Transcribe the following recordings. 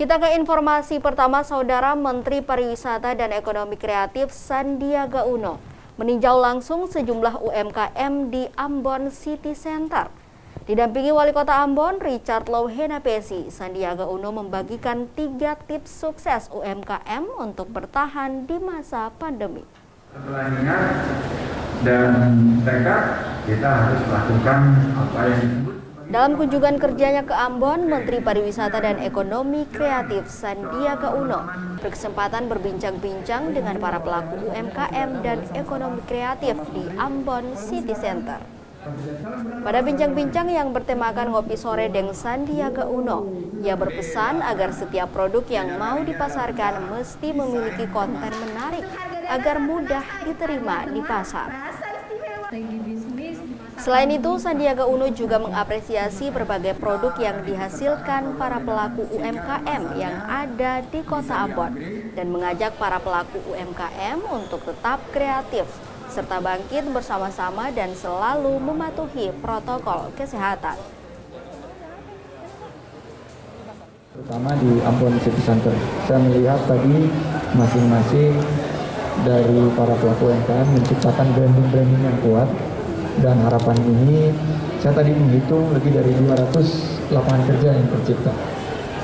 Kita ke informasi pertama, Saudara Menteri Pariwisata dan Ekonomi Kreatif Sandiaga Uno meninjau langsung sejumlah UMKM di Ambon City Center. Didampingi Wali Kota Ambon, Richard Louhena Pesi, Sandiaga Uno membagikan tiga tips sukses UMKM untuk bertahan di masa pandemi. Setelah dan tekad, kita harus melakukan apa yang disebut dalam kunjungan kerjanya ke Ambon, Menteri Pariwisata dan Ekonomi Kreatif Sandiaga Uno berkesempatan berbincang-bincang dengan para pelaku UMKM dan ekonomi kreatif di Ambon City Center. Pada bincang-bincang yang bertemakan ngopi sore dengan Sandiaga Uno, ia berpesan agar setiap produk yang mau dipasarkan mesti memiliki konten menarik agar mudah diterima di pasar. Selain itu, Sandiaga Uno juga mengapresiasi berbagai produk yang dihasilkan para pelaku UMKM yang ada di kota Ambon dan mengajak para pelaku UMKM untuk tetap kreatif serta bangkit bersama-sama dan selalu mematuhi protokol kesehatan. Terutama di Ambon City Center, saya melihat tadi masing-masing dari para pelaku UMKM menciptakan branding-branding yang kuat dan harapan ini saya tadi menghitung lebih dari 200 lapangan kerja yang tercipta.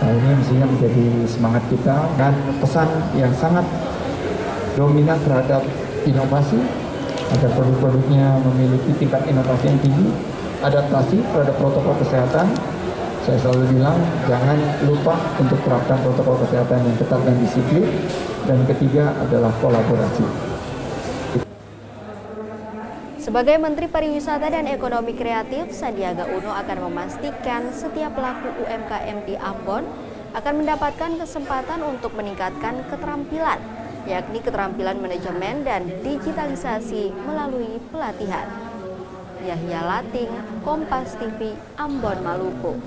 Nah ini mestinya menjadi semangat kita dan pesan yang sangat dominan terhadap inovasi agar produk-produknya memiliki tingkat inovasi yang tinggi, adaptasi terhadap protokol kesehatan. Saya selalu bilang jangan lupa untuk terapkan protokol kesehatan yang ketat dan disiplin. Dan ketiga adalah kolaborasi. Sebagai Menteri Pariwisata dan Ekonomi Kreatif, Sandiaga Uno akan memastikan setiap pelaku UMKM di Ambon akan mendapatkan kesempatan untuk meningkatkan keterampilan, yakni keterampilan manajemen dan digitalisasi melalui pelatihan. Yahya Lating, Kompas TV, Ambon, Maluku.